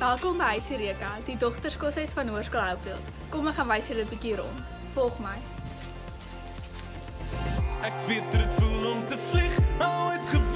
Welkom by Huisie Reka, die dogterskoshuis van Hoërskool Hopefield. Kom ek gaan wys julle 'n bietjie rond. Volg my. Ek weet dit voel om te vlieg, al het gevoel